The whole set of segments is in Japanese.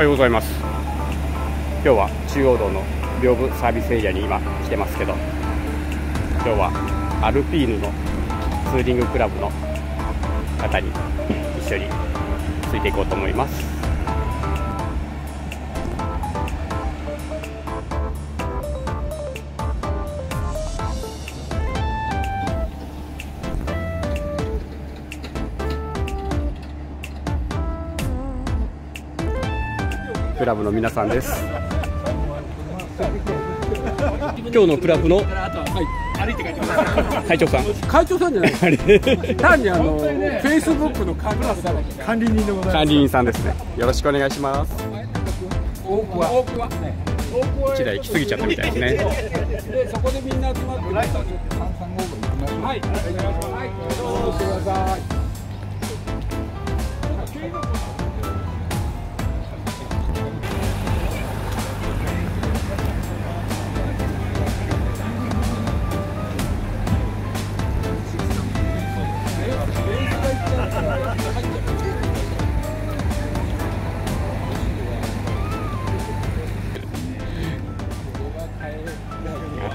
はようございます。今日は中央道の屏風サービスエリアに今来てますけど今日はアルピーヌのツーリングクラブの方に一緒についていこうと思います。クラブの皆さんです。今日のクラブの？会長さん。会長さんじゃない単にあのフェイスブックの管理者管理人でござい管理人さんですね。よろしくお願いします。多くは多くはこちら行き過ぎちゃったみたいですね。でそこでみんな集まってライト三三五五行きましょうはい。はいどうぞ。ください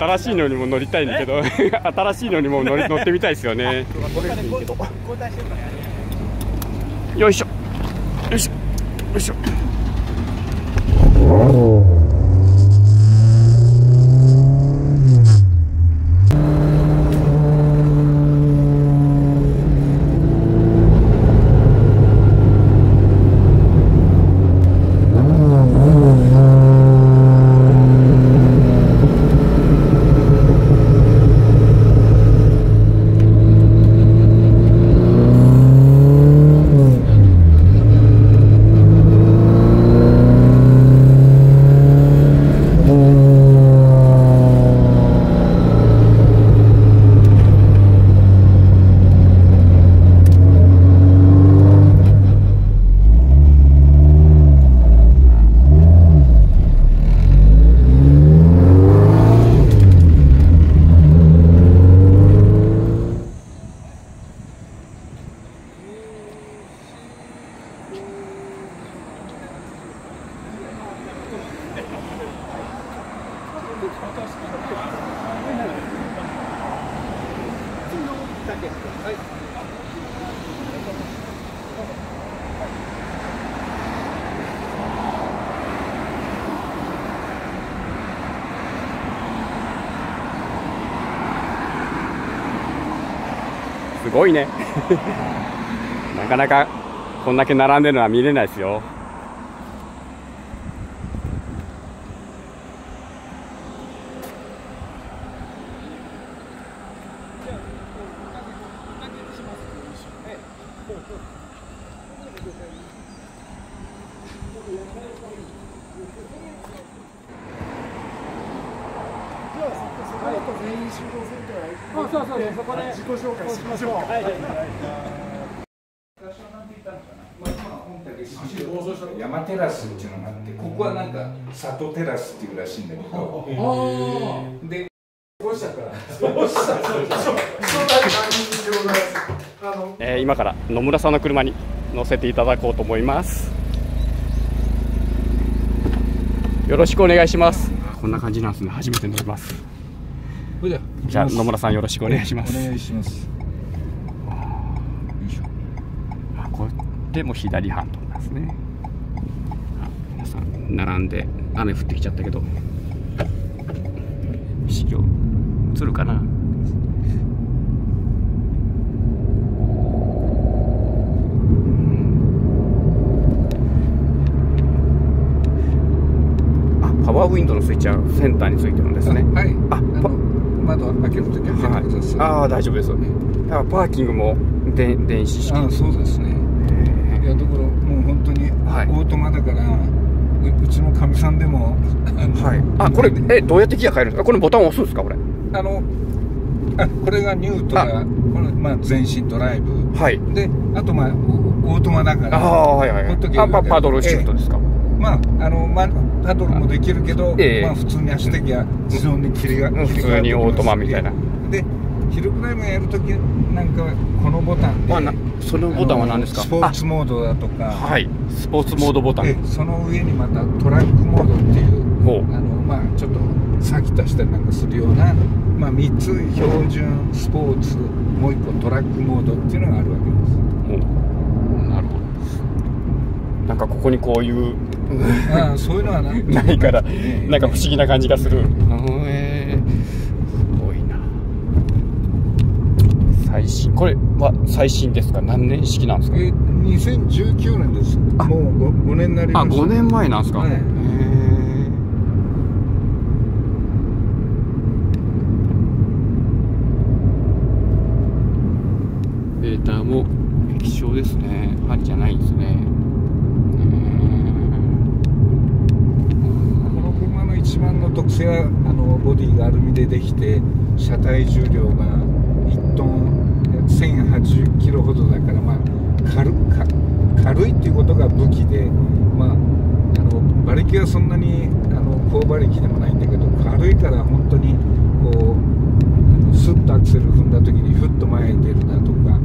新しいのにも乗りたいんだけど 新しいのにも乗り 乗ってみたいですよね。よいしょよいしょよいしょごいね。なかなかこんだけ並んでるのは見れないですよ。あそうそうそこで自己紹介しましょう。山テラスっていうのがあってここはなんか里テラスっていうらしいんだけど。でこうしたから。えー今から野村さんの車に乗せていただこうと思います。よろしくお願いします。こんな感じなんですね。初めて乗りますじゃあ野村さんよろしくお願いします。お願いします。これでも左ハンドルなんですね。あ皆さん並んで雨降ってきちゃったけど。資料映るかな？あパワーウィンドウのスイッチはセンターについてるんですね。はい。あ窓開けるときは開けてください、ああ大丈夫です。あパーキングもで電子式。あそうですね。いやだからもう本当にはい。オートマだから、ううちのかみさんでもあのはい。あこれえどうやってギア変えるんですか？これボタンを押すんですか？これ。あのあこれがニュートラこれまあ全身ドライブ。はい。であとまあオオートマだかあらあはいはいはい。あパパドルシフトですか、まああの、まあ、パドルもできるけど、ええ。まあ普通に走ってきゃ自動に切りがうん。切り替わ普通にオートマみたいな。でヒルクライムやるときなんかはこのボタンであなそのボタンは何ですか？スポーツモードだとか。はい。スポーツモードボタン。でその上にまたトラックモードっていうほう。あのまあちょっとサーキットしたりなんかするような、まあ、3つ標準スポーツもう1個トラックモードっていうのがあるわけです。なるほど。なんかここにこういうああそういうのはなないからええなんか不思議な感じがする。へえすごいな。最新これは最新ですか？何年式なんですか？え2019年です。もう 5, 5年になりまあした5年前なんですか、はい。へえデータも液晶ですね。針じゃないんですねこの車の一番の特性はあのボディがアルミでできて車体重量が1トン1080キロほどだから、まあ、軽か軽いっていうことが武器で、まあ、あの馬力はそんなにあの高馬力でもないんだけど軽いから本当にこうスッとアクセル踏んだ時にふっと前へ出るだとか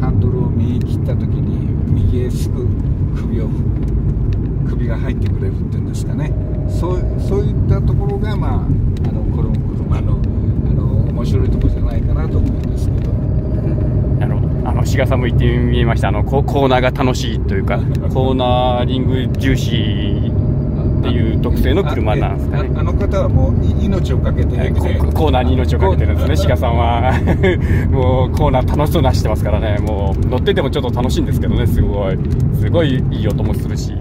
ハンドルを右切った時に右へすぐ首を首が入ってくれるっていうんですかねそうそういったところが、まあ、あのこの車のあの面白いところじゃないかなと思うんですけどなるほどあの志賀さんも言ってみましたあのココーナーが楽しいというかコーナーリング重視っていう特性の車なんですかねあの方はもうい命をかけて、えココーナーに命をかけてるんですね、志賀さんは。もうコーナー楽しそうなしてますからね、もう乗っててもちょっと楽しいんですけどね、すごい。すごいいい音もするし。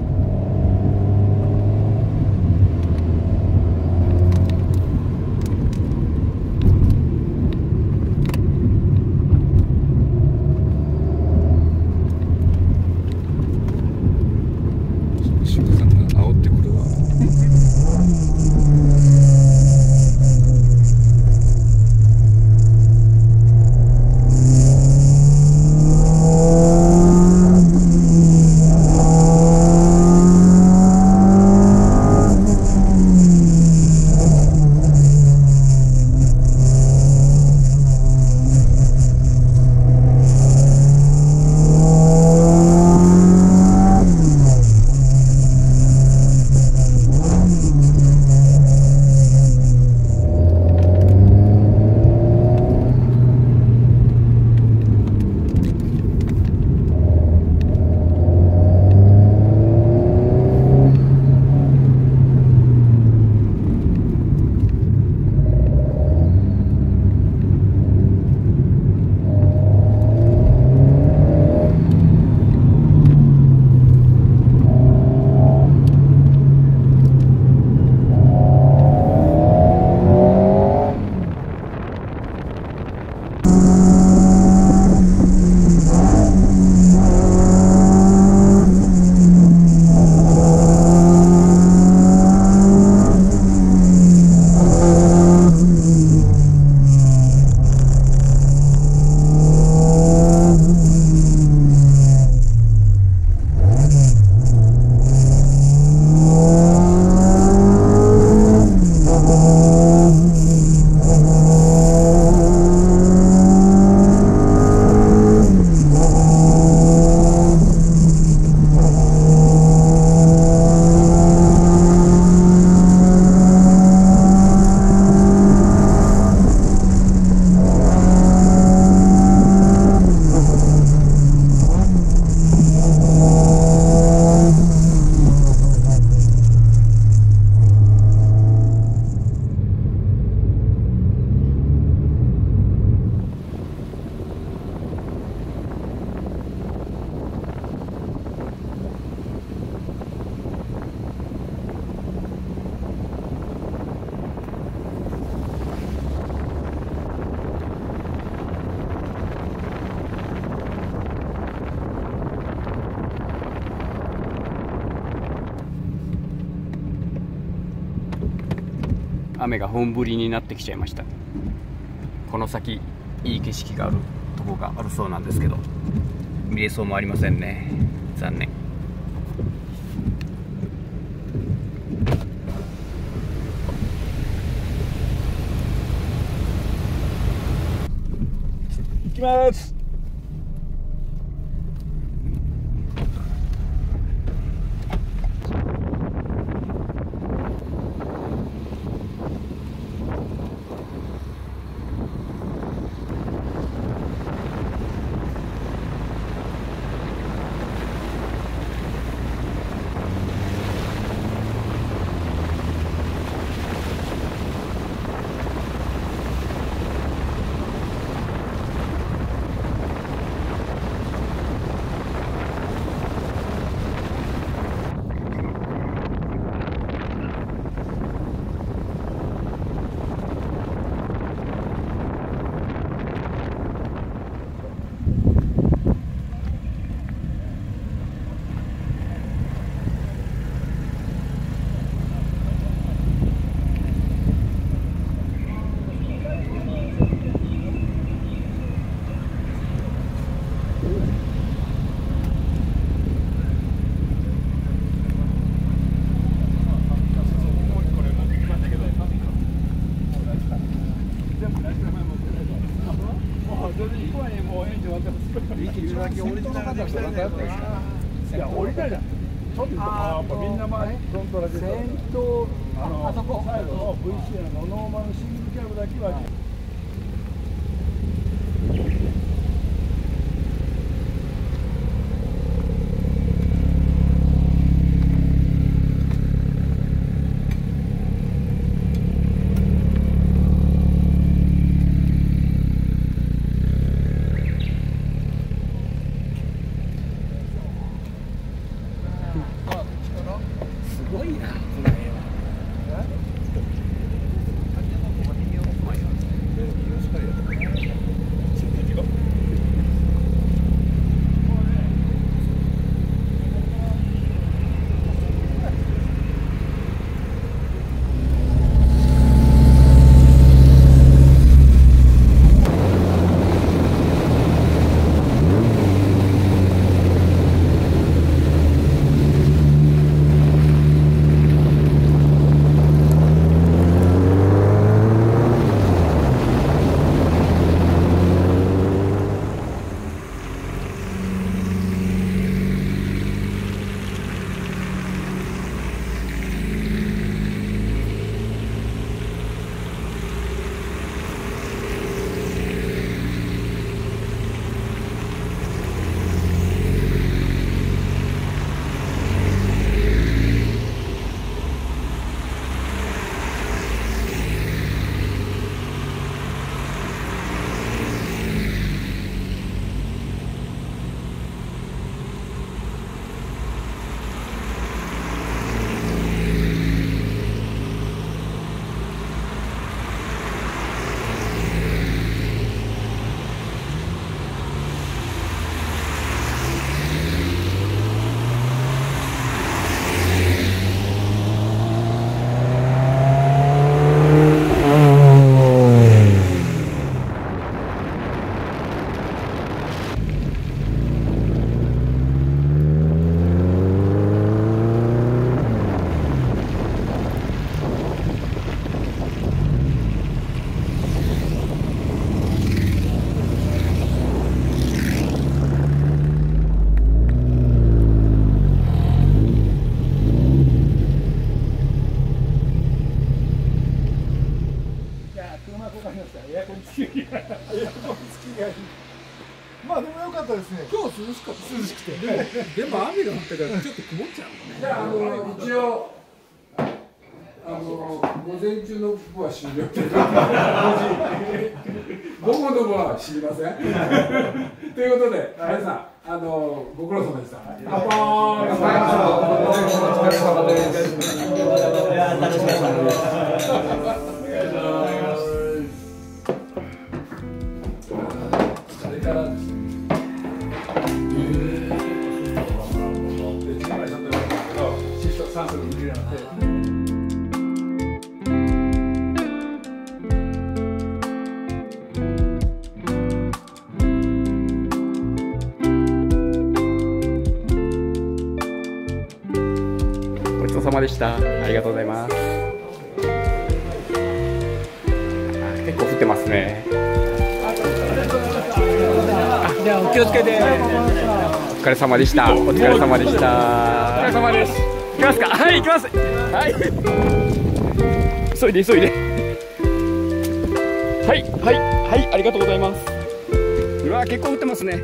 雨が本降りになってきちゃいました。この先、いい景色があるとこがあるそうなんですけど、見れそうもありませんね。残念行。きますいや降りたじゃんちょっとやっぱみんな前フロントだけ先頭あのあそこ最後の VC のノーマルシングルキャブだけはも良かったですね。今日涼しかった。涼しくて。でもでも雨が降ったからちょっと曇っちゃうもんね。じゃああの一応あの午前中の部は終了という午後の部は知りません。ということで、皆さんあのご苦労様でした。乾杯お疲れ様です。それからですねごちそうさまでした。ありがとうございます。気をつけて。お疲れ様でした。お疲れ様でした。お疲れ様です。行きますか。はい行きます。はい。急いで急いで。はいはいはいありがとうございます。うわ結構降ってますね